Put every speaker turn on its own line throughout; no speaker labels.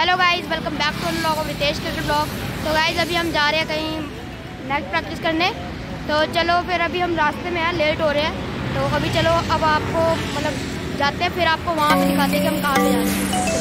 Hello guys welcome back to blog Ritesh cricket blog तो guys अभी हम जा रहे हैं कहीं नेक्स्ट प्रैक्टिस करने। तो चलो, फिर अभी हम रास्ते में हैं। लेट हो रहे हैं। तो अभी चलो, अब आपको मतलब जाते हैं। फिर आपको वहाँ पर दिखाते हैं कि हम कहाँ से जा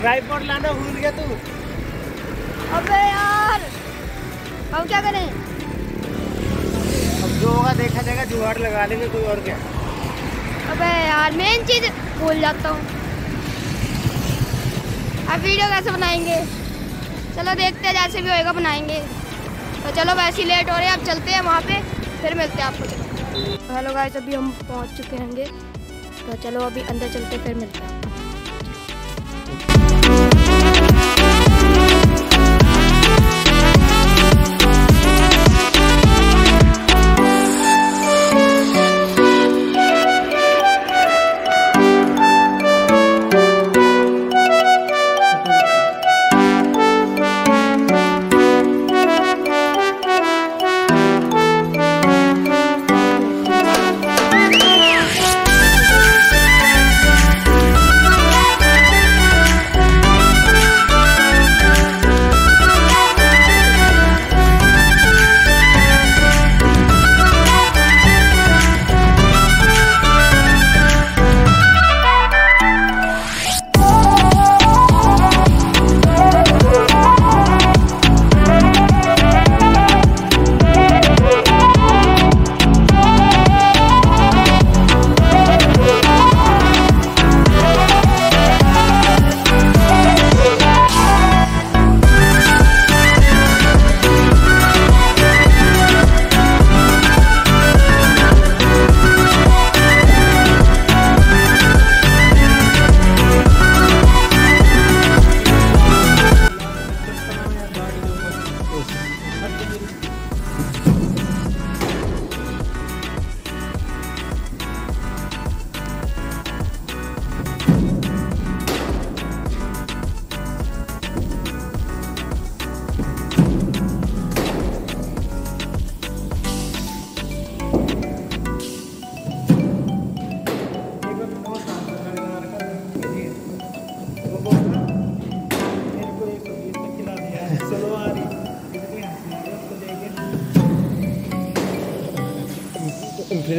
ट्राइपॉड लाना भूल गया तू।
अबे यार अब क्या करें?
अब जो होगा देखा जाएगा जुगाड़ लगा लेंगे कोई और क्या।
अबे यार मेन चीज़ भूल जाता हूँ। अब वीडियो कैसे बनाएँगे? चलो देखते हैं जैसे भी होएगा बनाएँगे। तो चलो वैसे ही लेट हो रहे हैं अब चलते हैं वहाँ पे फिर मिलते हैं आपको। चलो हेलो गाइस अभी हम पहुँच चुके होंगे। तो चलो अभी अंदर चलते फिर मिलते हैं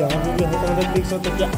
कराया तो फिर यहाँ पे भी होता है देख सकते क्या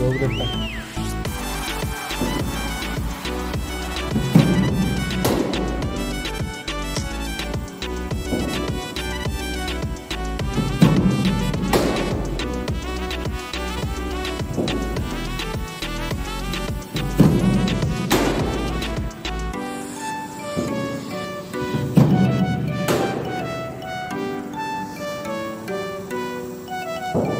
आगे डब्बा या इधर तक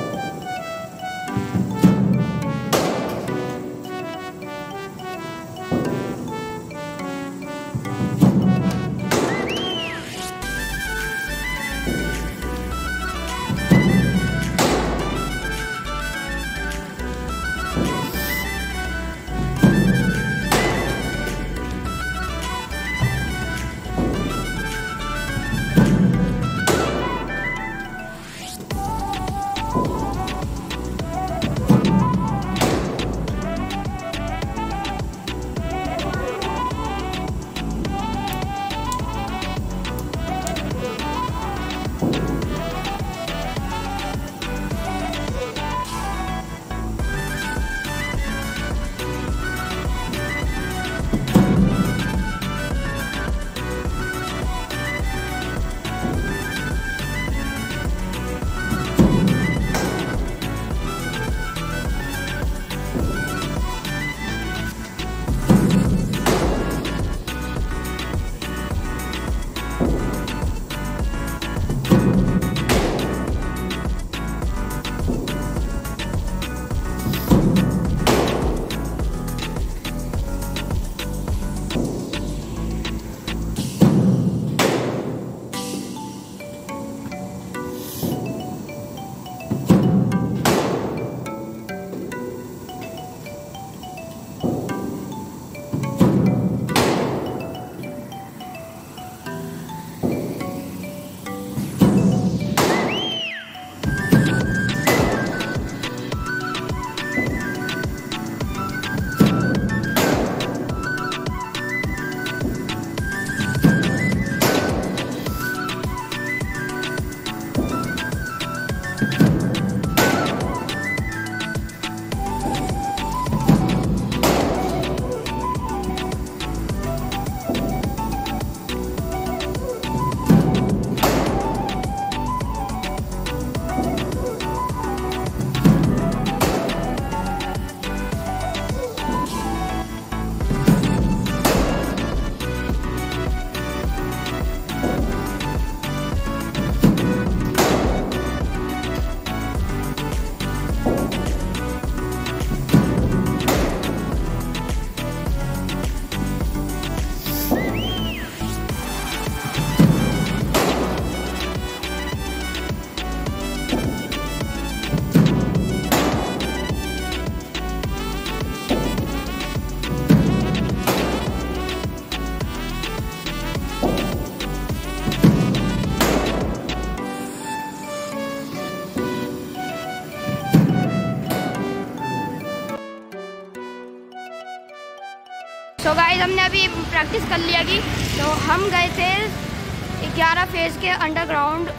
तो गाइस हमने अभी प्रैक्टिस कर लिया की तो हम गए थे ग्यारह फ़ेज़ के अंडरग्राउंड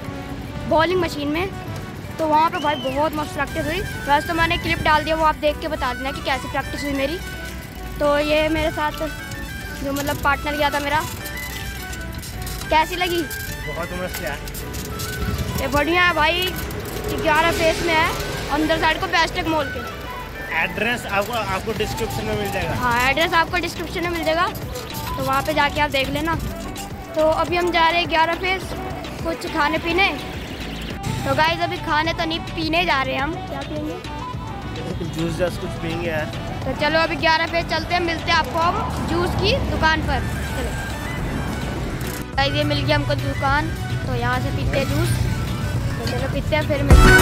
बॉलिंग मशीन में। तो वहाँ पे भाई बहुत मस्त प्रैक्टिस हुई। वैसे तो मैंने क्लिप डाल दिया वो आप देख के बता देना कि कैसी प्रैक्टिस हुई मेरी। तो ये मेरे साथ जो मतलब पार्टनर गया था मेरा। कैसी लगी?
बहुत मस्त यार।
ये बढ़िया है भाई ग्यारह फेस में है अंदर साइड को बेस्टेक मॉल के।
एड्रेस आपको आपको डिस्क्रिप्शन में मिल जाएगा।
हाँ एड्रेस आपको डिस्क्रिप्शन में मिल जाएगा। तो वहाँ पे जाके आप देख लेना। तो अभी हम जा रहे हैं ग्यारह फेस कुछ खाने पीने। तो गाइस अभी खाने तो नहीं पीने जा रहे हैं हम। क्या पियेंगे?
जूस जस कुछ पियेंगे यार।
तो चलो अभी ग्यारह फेस चलते हैं मिलते हैं आपको हम जूस की दुकान पर। चलो। गाइस ये मिल गया हमको दुकान। तो यहाँ से पीते हैं जूस तो चलो पीते हैं फिर मिलते हैं।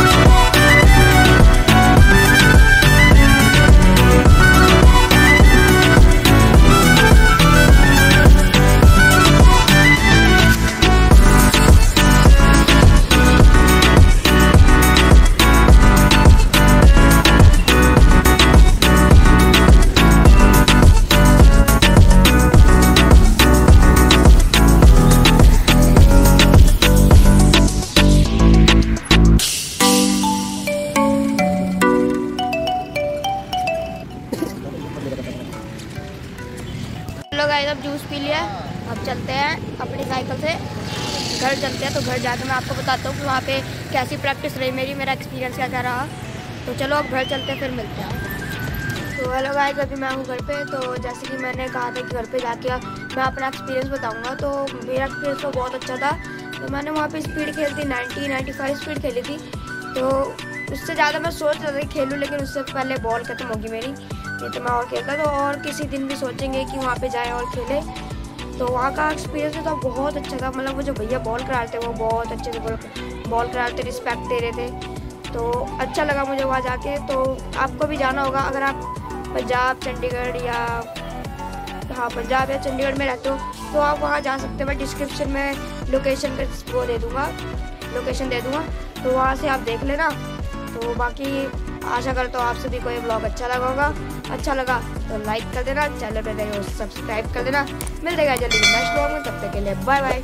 चलते हैं तो घर जाकर मैं आपको बताता हूँ कि वहाँ पे कैसी प्रैक्टिस रही मेरी, मेरा एक्सपीरियंस क्या क्या रहा। तो चलो अब घर चलते हैं, फिर मिलते हैं। तो हेलो गाइस अभी मैं हूँ घर पे तो जैसे कि मैंने कहा था कि घर पे जाके मैं अपना एक्सपीरियंस बताऊँगा तो मेरा एक्सपीरियंस तो बहुत अच्छा था। तो मैंने वहाँ पर स्पीड खेली थी 90 95 स्पीड खेली थी। तो उससे ज़्यादा मैं सोच रहा था खेलूँ, लेकिन उससे पहले बॉल खत्म होगी मेरी नहीं तो मैं और खेलता तो और किसी दिन भी सोचेंगे कि वहाँ पे जाए और खेले। तो वहाँ का एक्सपीरियंस तो बहुत अच्छा था। मतलब वो जो भैया बॉल करा थे, वो बहुत अच्छे से बॉल बॉल करा थे रिस्पेक्ट दे रहे थे। तो अच्छा लगा मुझे वहाँ जाके। तो आपको भी जाना होगा। अगर आप पंजाब, चंडीगढ़ या हाँ पंजाब या चंडीगढ़ में रहते हो तो आप वहाँ जा सकते हो। मैं डिस्क्रिप्शन में लोकेशन का वो दे दूँगा। लोकेशन दे दूँगा। तो वहाँ से आप देख लेना। तो बाकी आशा करता हूँ आप सभी को ये ब्लॉग अच्छा लगा होगा। अच्छा लगा तो लाइक कर देना चैनल पर नए सब्सक्राइब कर देना। मिल जाएगा जल्दी नेक्स्ट ब्लॉग में, तब तक के लिए बाय बाय